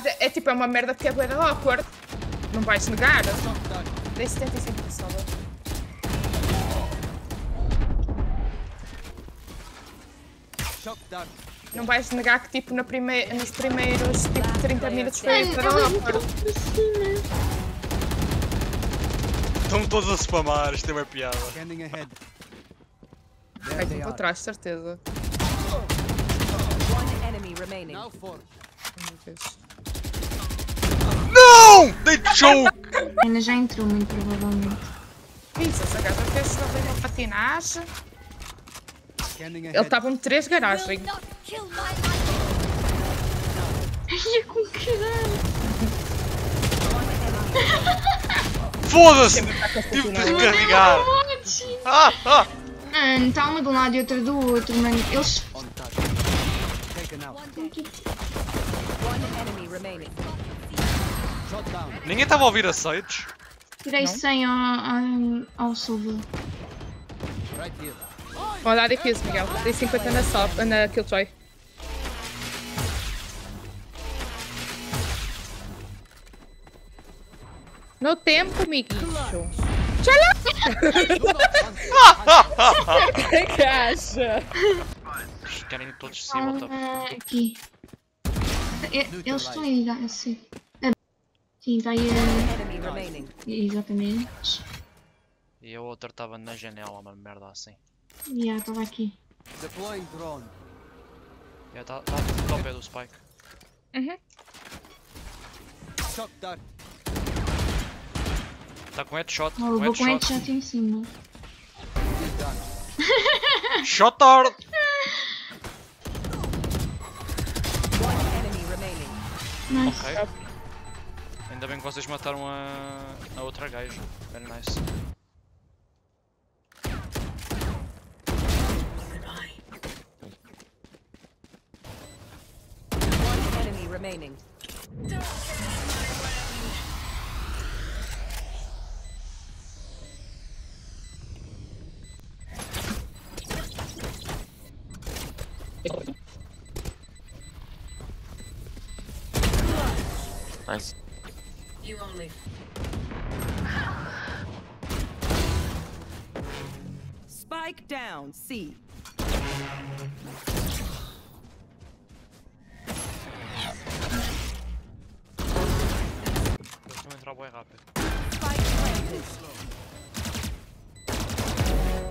verdade é tipo, é uma merda porque é bué da awkward. Não vais negar. Dei 75 de dart. Não vais negar que tipo na prime... nos primeiros tipo, 30 minutos foi bué awkward. estão todos a spamar, isto é uma piada. Vai tipo are. atrás, certeza. One enemy remaining. Now for. Deus. Não! Dei choke! Ainda já entrou, muito provavelmente. Isso, essa gaja fez uma patinagem. Scanning Ele estava de três garagens. Ai, com caralho. Foda-se! Tive de recarregar! Ah, ah! Mano, está uma de um lado e outra do outro, mano. Eles. One enemy remaining. Ninguém estava a ouvir a Sage? Tirei 100 ao, ao, here. Vou dar defesa, Miguel. Dei 50 na, sol, na Killjoy. No tempo, amiguinho. Que acha? Querem ir todos de cima, tá? Ah, aqui. E- Eles estão aí, dá- assim. Sim, está aí. ah, Enemy remaining. Exatamente. E a outra estava na janela, uma merda assim. Já, estava aqui. Deploying drone. Está tá, tá ao pé do Spike. Uhum. Shock dart. Está com headshot, Oh, eu com vou com headshot. em cima. Shot hard! One enemy remaining. Nice. Ok. Ainda bem que vocês mataram a, a outra gaja. Very nice. One enemy remaining. Spike down. C. Eles estão a entrar bem rápido. Spike planted.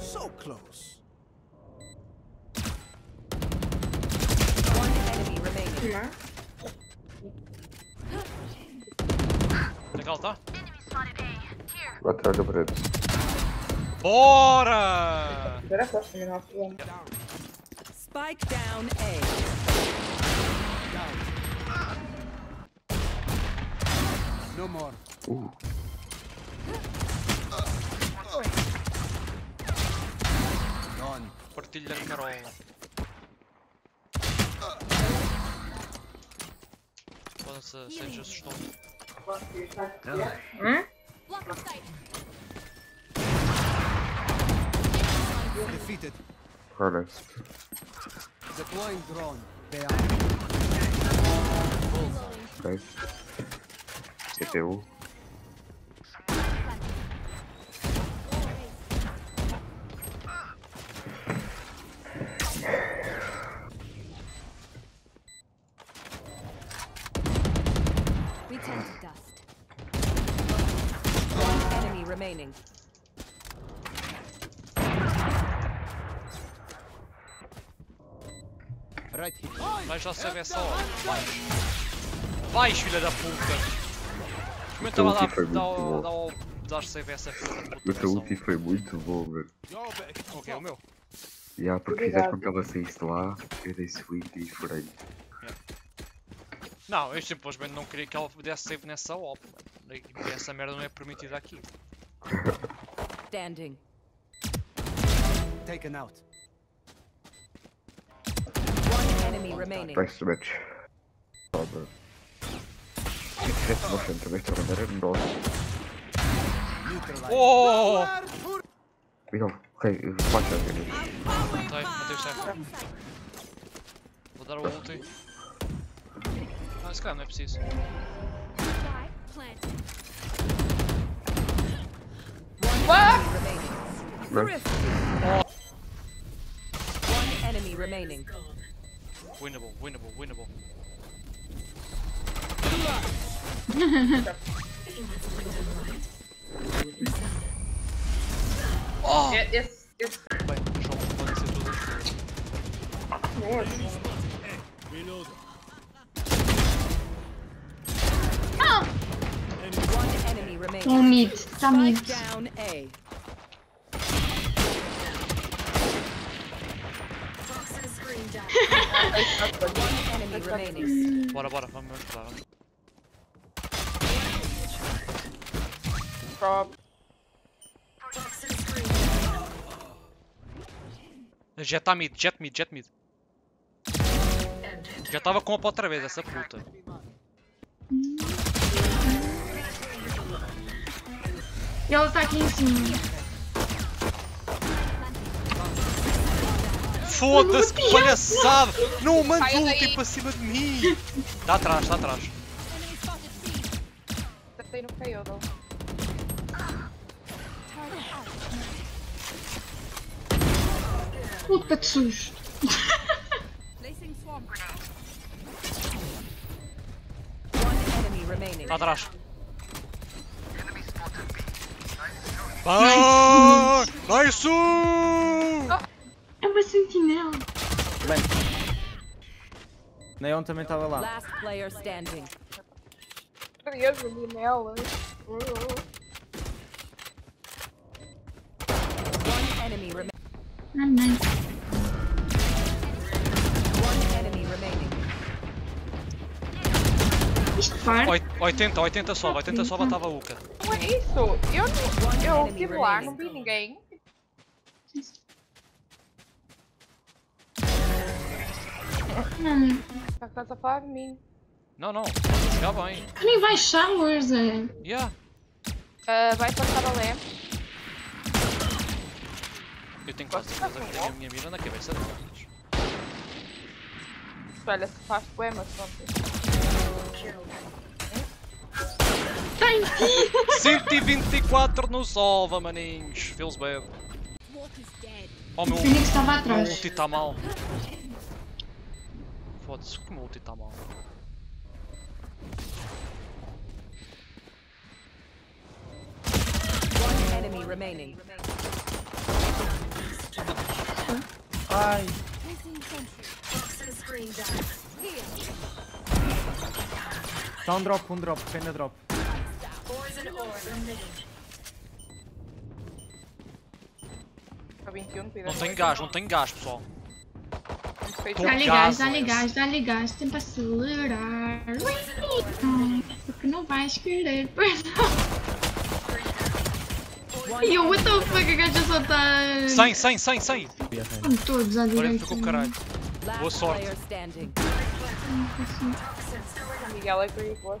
So close. One enemy remaining. Onde é que ela está? Atrás da parede. Bora! Spike down A. No more. Uh, Gone. Partilha de Carola. Foda-se, seja assustou. Defeated. Harness. Deploying drone. They are. Nice. CPU. Remaining. Right here. Vais já saber só. Vais. Vais, filha da puta! Experimenta lá ulti dar, foi muito dar, save essa filha da puta. O teu ulti foi muito bom, velho. Ok, o meu. E há porque fizeste com que ela saísse de lá, eu dei sweet e furei. Não, eu simplesmente não queria que ela desse save nessa op, mano. E Essa merda não é permitida aqui. Standing. Taken out. One enemy remaining. Nice match. Dobra. Esse motion também está a mandar é nosso. Neutralized. Oh! Miguel, ok, baixa. Matei, matei o Cypher. Vou dar o ulti. se calhar não é preciso. Remaining. Bem, One enemy remaining. Winnable, winnable, winnable. Oh! Esse, esse Bem, o jogo pode ser tudo. One Um mid, tá mid. Bora, bora, vamos ajudar. Vamos. prop. Jet tá mid, jet mid, jet mid. Já tava com a outra vez, essa puta. E ela tá aqui em cima. Foda-se, que palhaçada! Não mandes o ulti para cima de mim! Está atrás, está atrás. Acertei no Puta que sujo. One enemy remaining. Está atrás. Ah, nice! É uma sentinela. Bem. Neon também estava lá. Last player standing. Deus, ali nela. One enemy remaining. Ah, remaining. Isto faz. Oit- 80, 80 só, 80 só batava a Uca. Isso. Eu não. Eu estive lá, não vi ninguém. Mano, Tá estás a falar de mim. Não, não, estás a jogar bem. nem vai showers, é. Yeah. Ah, vai passar a lem. Eu tenho quase certeza que tenho a minha mira na cabeça deles. Olha, se faz poemas, pronto. Tem 124 no Sova, maninhos. Feels bad. Oh, meu O Phoenix estava atrás. ulti está mal. Foda-se, que o ulti está mal. One enemy remaining. Ai. Está um drop, um drop, pequena drop. Para 21, cuidado. Não tenho gás, não tenho gás, pessoal. Dá-lhe gás, dá-lhe gás, dá-lhe gás. Tem para acelerar. Porque não vais querer. E eu, what the fuck, a gaja só está. 100, 100, 100, 100. Estão todos à direita. ficou caralho. Last Boa sorte. Miguel é perigoso.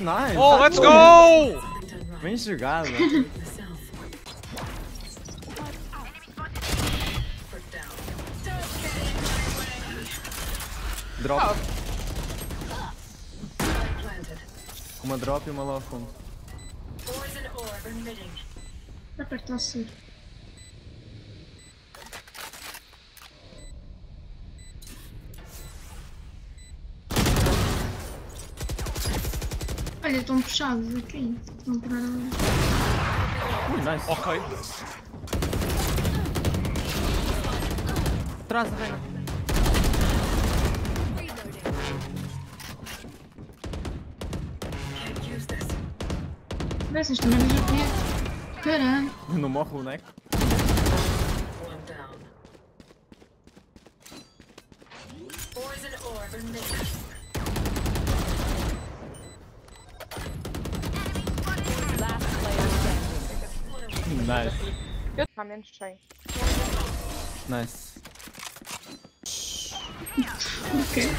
Nice. Oh, let's go! Bem jogado. Drop. Uma drop e uma lá fundo. Apertou assim. Olha, estão puxados aqui. Não pararam. Ui, nice. Ok. Atrás, velho. Dessas também já conheço. Caramba. Não morre o neco. Poison orb Nice. Tá menos cheio. Nice. Ok.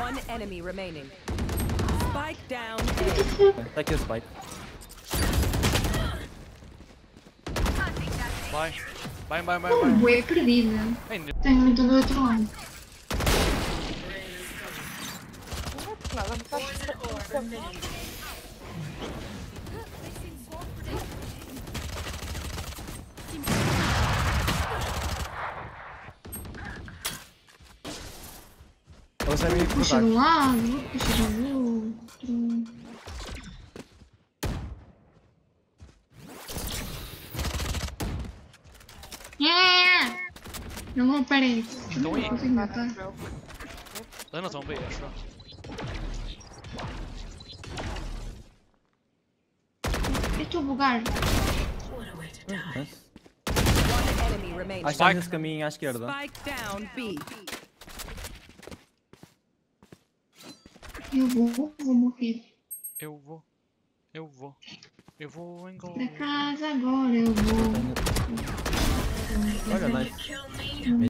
One enemy remaining. Spike down. Aqui o Spike. Vai. Vai, vai, vai, bué perdida. Ainda. Tenho muito do outro lado. Nada, não tá Você vai me Puxa de um lado, puxa do outro. Yeah! Não aparece. Estão aí. Não consigo matar. Den estão B, acho. A bugar. Acho que tá nesse caminho à esquerda. Eu vou, vou morrer. Eu vou. Eu vou. Eu vou Pra engordar. casa agora eu vou. Olha, nice.